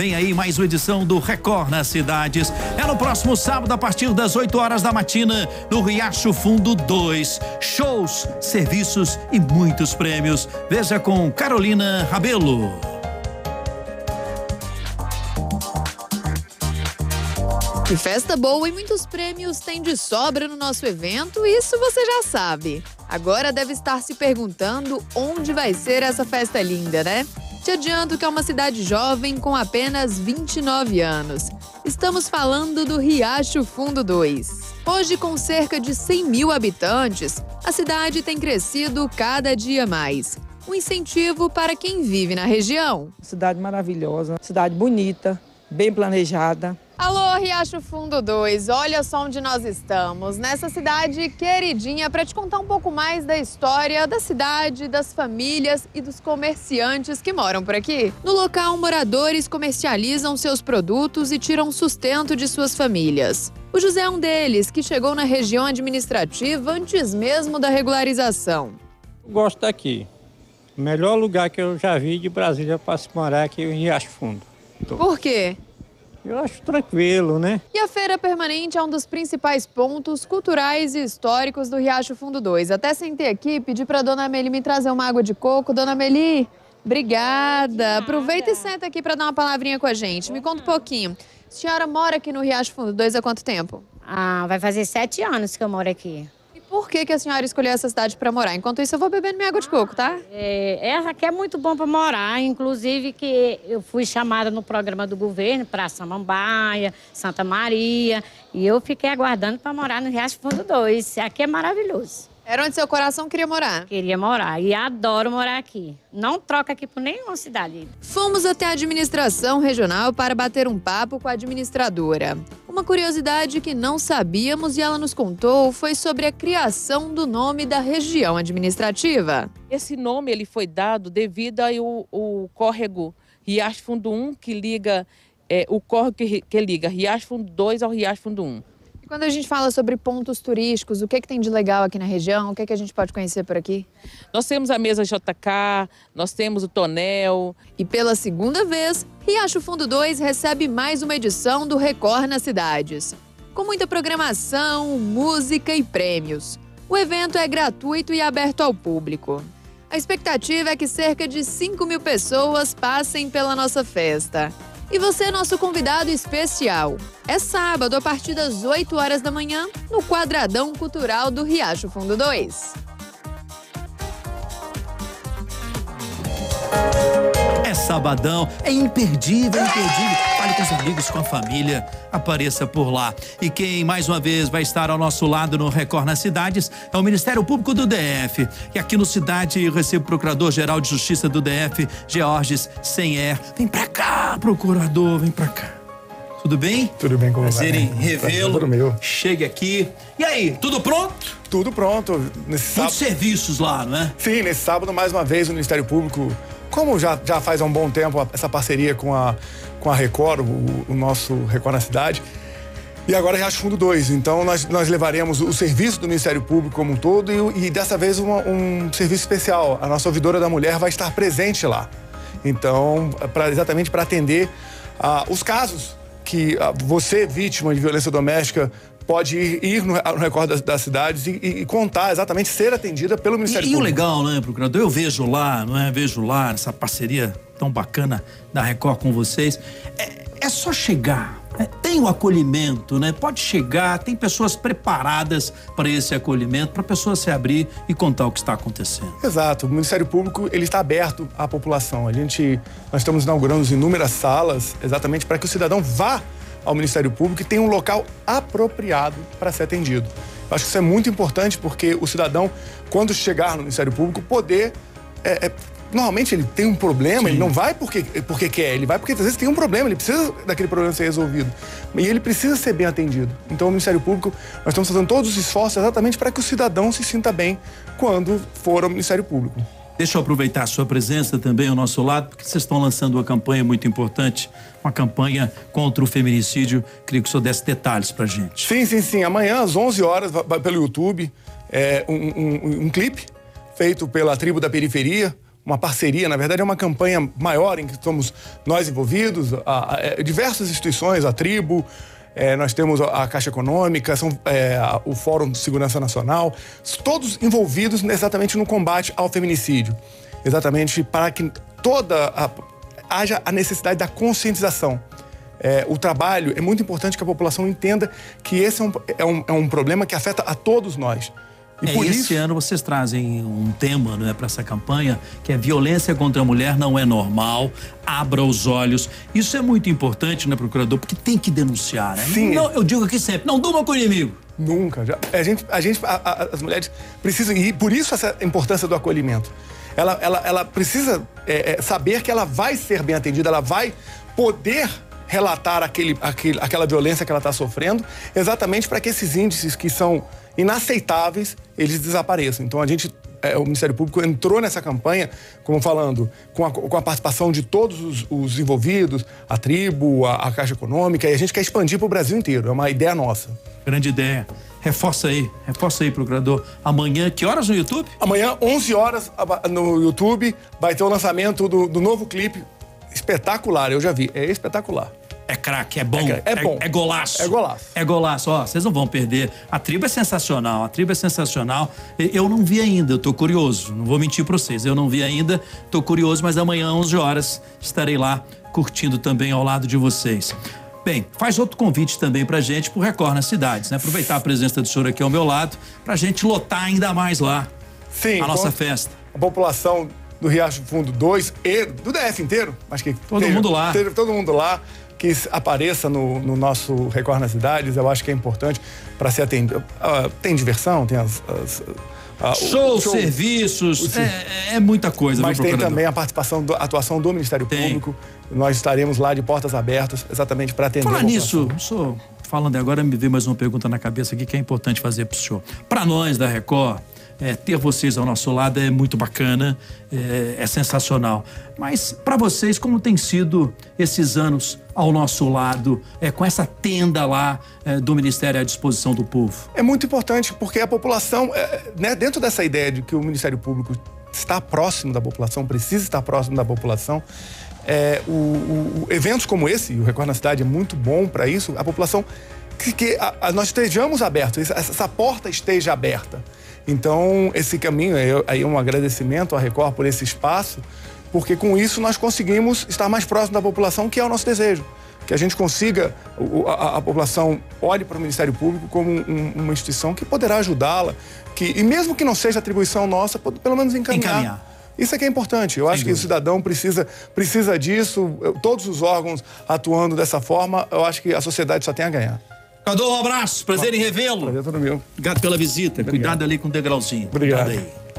Vem aí mais uma edição do Record nas Cidades. É no próximo sábado, a partir das 8 horas da matina, no Riacho Fundo 2. Shows, serviços e muitos prêmios. Veja com Carolina Rabelo. E festa boa e muitos prêmios tem de sobra no nosso evento, isso você já sabe. Agora deve estar se perguntando onde vai ser essa festa linda, né? Te adianto que é uma cidade jovem com apenas 29 anos. Estamos falando do Riacho Fundo 2. Hoje, com cerca de 100 mil habitantes, a cidade tem crescido cada dia mais. Um incentivo para quem vive na região. Cidade maravilhosa, cidade bonita, bem planejada. Alô, Riacho Fundo 2, olha só onde nós estamos, nessa cidade queridinha, para te contar um pouco mais da história da cidade, das famílias e dos comerciantes que moram por aqui. No local, moradores comercializam seus produtos e tiram sustento de suas famílias. O José é um deles, que chegou na região administrativa antes mesmo da regularização. Gosto daqui. O melhor lugar que eu já vi de Brasília para se morar aqui é em Riacho Fundo. Por quê? Eu acho tranquilo, né? E a feira permanente é um dos principais pontos culturais e históricos do Riacho Fundo 2. Até sentei aqui e pedi para dona Meli me trazer uma água de coco. Dona Meli, obrigada. Aproveita e senta aqui para dar uma palavrinha com a gente. Me conta um pouquinho. A senhora mora aqui no Riacho Fundo 2 há quanto tempo? Ah, vai fazer sete anos que eu moro aqui. Por que, que a senhora escolheu essa cidade para morar? Enquanto isso, eu vou bebendo minha água de coco, tá? É, essa aqui é muito bom para morar. Inclusive que eu fui chamada no programa do governo para Samambaia, Santa Maria. E eu fiquei aguardando para morar no Riacho Fundo 2. Aqui é maravilhoso. Era onde seu coração queria morar? Queria morar e adoro morar aqui. Não troca aqui por nenhuma cidade. Fomos até a administração regional para bater um papo com a administradora. Uma curiosidade que não sabíamos e ela nos contou foi sobre a criação do nome da região administrativa. Esse nome ele foi dado devido ao, córrego Riacho Fundo 1, que liga é, o córrego que, que liga Riacho Fundo 2 ao Riacho Fundo 1. Quando a gente fala sobre pontos turísticos, o que, é que tem de legal aqui na região? O que, é que a gente pode conhecer por aqui? Nós temos a mesa JK, nós temos o tonel. E pela segunda vez, Riacho Fundo 2 recebe mais uma edição do Record nas Cidades. Com muita programação, música e prêmios. O evento é gratuito e aberto ao público. A expectativa é que cerca de 5 mil pessoas passem pela nossa festa. E você é nosso convidado especial. É sábado, a partir das 8 horas da manhã, no Quadradão Cultural do Riacho Fundo 2. É sabadão, é imperdível, é imperdível. Fale com os amigos, com a família, apareça por lá. E quem mais uma vez vai estar ao nosso lado no Record nas Cidades é o Ministério Público do DF. E aqui no Cidade eu recebo o Procurador-Geral de Justiça do DF, Georges Senher. Vem pra cá, procurador, vem pra cá. Tudo bem? Tudo bem com Prazer vai? em revê-lo. Tudo meu. Chegue aqui. E aí, tudo pronto? Tudo pronto. Nesse sábado... Muitos serviços lá, não é? Sim, nesse sábado, mais uma vez, o Ministério Público, como já, já faz há um bom tempo essa parceria com a, com a Record, o, o nosso Record na cidade, e agora Riacho Fundo 2. Então, nós, nós levaremos o serviço do Ministério Público como um todo e, e dessa vez uma, um serviço especial. A nossa ouvidora da mulher vai estar presente lá. Então, pra, exatamente para atender uh, os casos que uh, você, vítima de violência doméstica, pode ir, ir no, no recorde das, das cidades e, e, contar exatamente, ser atendida pelo Ministério e, Público. E o legal, né, procurador? Eu vejo lá, não é? Vejo lá essa parceria tão bacana da Record com vocês. É, é só chegar. Tem o acolhimento, né? Pode chegar, tem pessoas preparadas para esse acolhimento, para a pessoa se abrir e contar o que está acontecendo. Exato. O Ministério Público ele está aberto à população. A gente, nós estamos inaugurando inúmeras salas exatamente para que o cidadão vá ao Ministério Público e tenha um local apropriado para ser atendido. Eu acho que isso é muito importante porque o cidadão, quando chegar no Ministério Público, poder é, é, normalmente ele tem um problema, Sim. ele não vai porque, porque quer, ele vai porque às vezes tem um problema, ele precisa daquele problema ser resolvido. E ele precisa ser bem atendido. Então, o Ministério Público, nós estamos fazendo todos os esforços exatamente para que o cidadão se sinta bem quando for ao Ministério Público. Deixa eu aproveitar a sua presença também ao nosso lado, porque vocês estão lançando uma campanha muito importante, uma campanha contra o feminicídio. Queria que o senhor desse detalhes pra gente. Sim, sim, sim. Amanhã, às 11 horas, pelo YouTube, é um, um, um clipe feito pela tribo da periferia, uma parceria, na verdade é uma campanha maior em que estamos nós envolvidos, a, a, é, diversas instituições, a tribo, é, nós temos a Caixa Econômica, são, é, o Fórum de Segurança Nacional, todos envolvidos exatamente no combate ao feminicídio. Exatamente para que toda a, haja a necessidade da conscientização. É, o trabalho, é muito importante que a população entenda que esse é um, é um, é um problema que afeta a todos nós. E é, por esse isso... ano vocês trazem um tema não é, para essa campanha, que é violência contra a mulher não é normal, abra os olhos. Isso é muito importante, né, procurador? Porque tem que denunciar, né? Sim. Não, eu digo aqui sempre, não durma com o inimigo. Nunca. Já, a gente, a gente a, a, as mulheres precisam, e por isso essa importância do acolhimento. Ela, ela, ela precisa é, é, saber que ela vai ser bem atendida, ela vai poder relatar aquele, aquele, aquela violência que ela está sofrendo, exatamente para que esses índices que são inaceitáveis, eles desapareçam. Então a gente é, o Ministério Público entrou nessa campanha, como falando, com a, com a participação de todos os, os envolvidos, a tribo, a, a, Caixa Econômica, e a gente quer expandir para o Brasil inteiro. É uma ideia nossa. Grande ideia. Reforça aí, reforça aí, procurador. Amanhã, que horas no YouTube? Amanhã, 11 horas no YouTube, vai ter o lançamento do, do novo clipe espetacular, eu já vi. É espetacular. É craque, é bom. É, é bom. É, é, golaço. É golaço. É golaço. Ó, vocês não vão perder. A tribo é sensacional. A tribo é sensacional. Eu não vi ainda, eu tô curioso. Não vou mentir pra vocês. Eu não vi ainda, tô curioso, mas amanhã, 11 horas, estarei lá curtindo também ao lado de vocês. Bem, faz outro convite também pra gente pro Record nas cidades, né? Aproveitar a presença do senhor aqui ao meu lado pra gente lotar ainda mais lá Sim, a nossa festa. A população do Riacho Fundo 2 e do DF inteiro, acho que todo mundo lá. todo mundo lá que apareça no, no, nosso Record nas Cidades, eu acho que é importante para ser atendido. Uh, tem diversão, tem as. as Shows, show, serviços, é, é, muita coisa. Mas tem também a participação, a atuação do Ministério tem. Público. Nós estaremos lá de portas abertas, exatamente para atender. Falar nisso, sou falando agora, me veio mais uma pergunta na cabeça aqui que é importante fazer para o senhor. Para nós da Record, é, ter vocês ao nosso lado é muito bacana, é, é sensacional. Mas para vocês, como tem sido esses anos ao nosso lado, é, com essa tenda lá é, do Ministério à disposição do povo? É muito importante, porque a população, é, né, dentro dessa ideia de que o Ministério Público está próximo da população, precisa estar próximo da população, é, o, o, eventos como esse, o Record na Cidade é muito bom para isso, a população que, que a, a, nós estejamos abertos, essa, essa porta esteja aberta. Então, esse caminho, aí é um agradecimento à Record por esse espaço, porque com isso nós conseguimos estar mais próximo da população, que é o nosso desejo. Que a gente consiga, a, a população olhe para o Ministério Público como um, uma instituição que poderá ajudá-la, que, e mesmo que não seja atribuição nossa, pelo menos encaminhar. encaminhar. Isso é que é importante. Eu acho que o cidadão precisa, precisa disso, todos os órgãos atuando dessa forma, eu acho que a sociedade só tem a ganhar. Cadu, um abraço, prazer em revê-lo. Prazer todo meu. Obrigado pela visita. Obrigado. Cuidado ali com o degrauzinho. Obrigado. Cuidado aí.